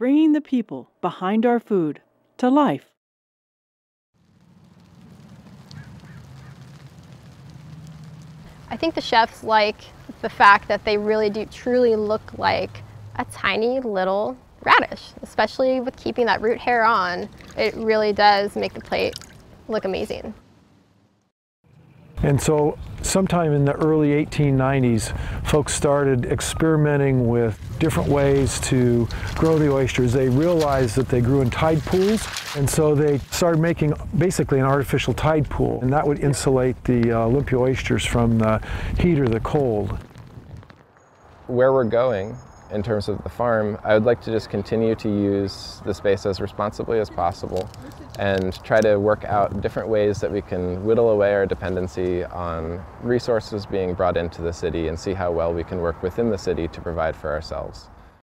bringing the people behind our food to life. I think the chefs like the fact that they really do truly look like a tiny little radish, especially with keeping that root hair on. It really does make the plate look amazing. And so sometime in the early 1890s, folks started experimenting with different ways to grow the oysters. They realized that they grew in tide pools, and so they started making basically an artificial tide pool, and that would insulate the uh, Olympia oysters from the heat or the cold. Where we're going in terms of the farm, I would like to just continue to use the space as responsibly as possible and try to work out different ways that we can whittle away our dependency on resources being brought into the city and see how well we can work within the city to provide for ourselves.